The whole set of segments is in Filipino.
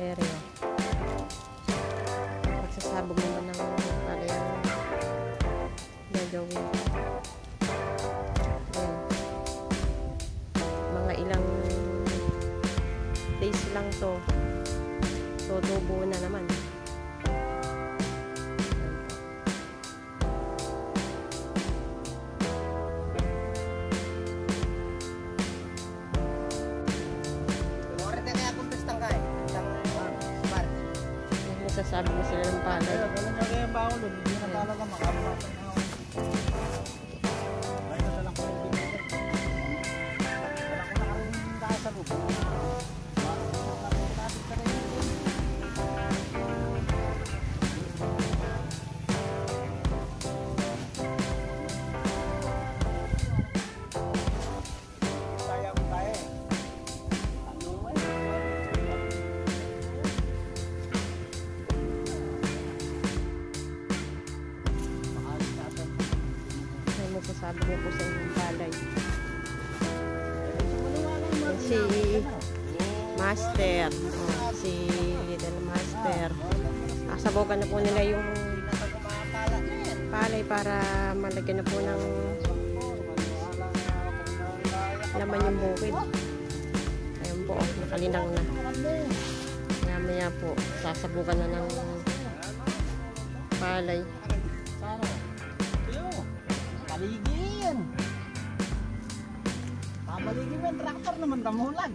area magsasabog naman ng palay ang gagawin. Ayan. mga ilang days lang to. So tubo na naman nagsasabi mo sila ng palay. Ganun nga kaya baon doon. Hindi na talaga makamapin ako. Kaya na lang ko yung binigay. Wala ko na karoon yung sa lupa. Master. Oh, si Little Master. Asabogan na po nila yung palay para malagyan na po ng laman yung bukid. Ayun po, oh, nakalinang na. Maya po, sasabukan na ng palay. Paligin. Papaligin mo yung tractor naman kamulag.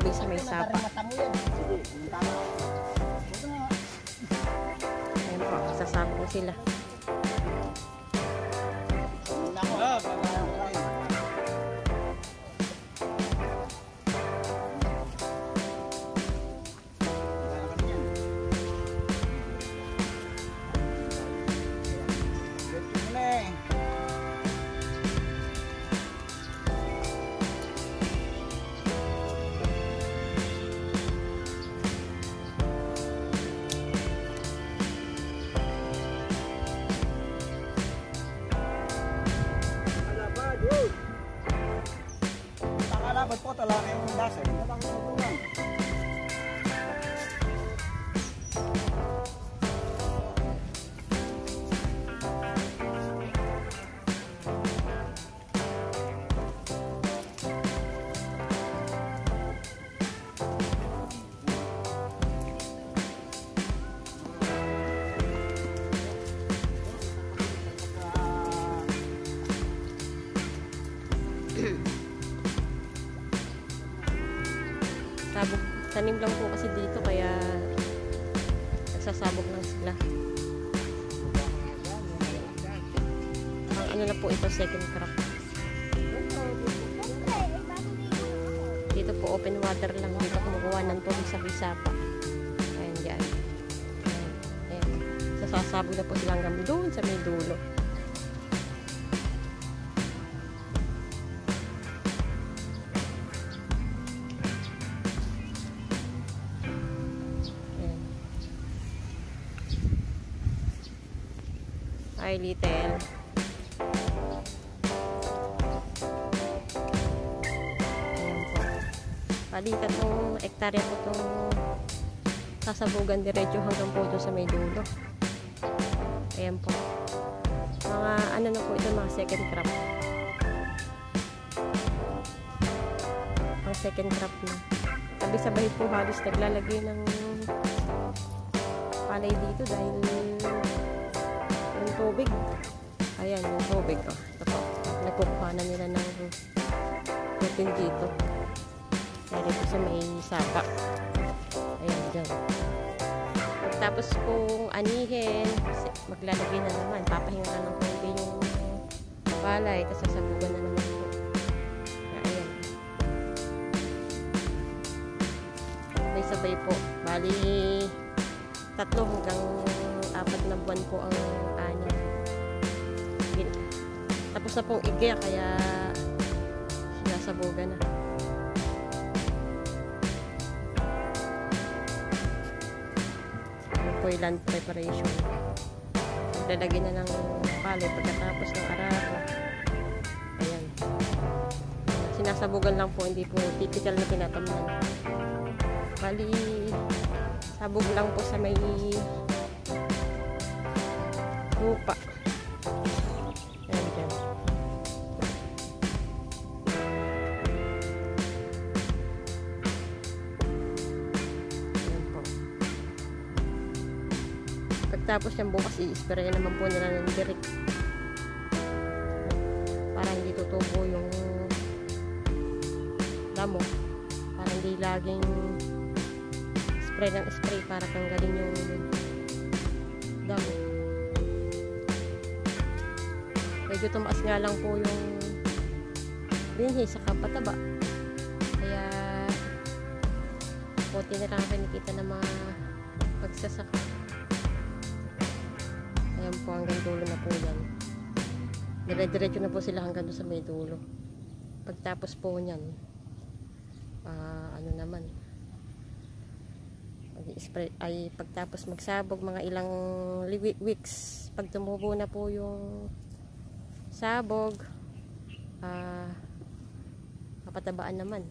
tubig sa may sapa. Ayun po, sasama ko sila. Takalabat po talaga yung dasal. Walang tulungan. Sabog, tanim lang po kasi dito kaya nagsasabog lang sila. Ang ano na po ito, second crop. Dito po open water lang. Dito kumukuha ng tubig sa bisapa. Ayan dyan. Ayan. Ayan. Sasasabog na po sila hanggang doon sa may dulo. by little. Ayan po. Ektarya po itong sasabugan diretso hanggang po ito sa may dulo. Ayan po. Mga ano na po ito, mga second crop. Mga second crop na. Sabi-sabay po halos naglalagay ng palay dito dahil tubig. Ayan, yung tubig. Oh, ito po. Na nila ng tubig dito. Dahil po sa may sapa. Ayan, dyan. Pagtapos pong anihin, maglalagay na naman. Papahinga na ng konti yung palay. Tapos sasabugan na naman po. Ayan. Sabay-sabay po. Bali, tatlo hanggang apat na buwan po ang. Gin- Tapos na pong igya, kaya sinasabugan na. Ano po preparation. Maglalagay na ng palay pagkatapos ng araro. Ayan. Sinasabugan lang po, hindi po typical na tinatamnan. Bali, sabog lang po sa may lupa. Ayan. Ayan po. Pagtapos yan bukas, i-spray naman po nila ng direct. Para hindi tutubo yung damo. Para hindi laging spray ng spray para tanggalin yung damo. Medyo tumaas nga lang po yung binhi sa kapataba. Kaya puti na lang kinikita ng mga pagsasaka. Ayan po hanggang dulo na po yan. Dire-diretso na po sila hanggang doon sa may dulo. Pagtapos po niyan, ah, ano naman, mag-spray ay pagtapos magsabog mga ilang weeks pag tumubo na po yung sabog ah papatabaan naman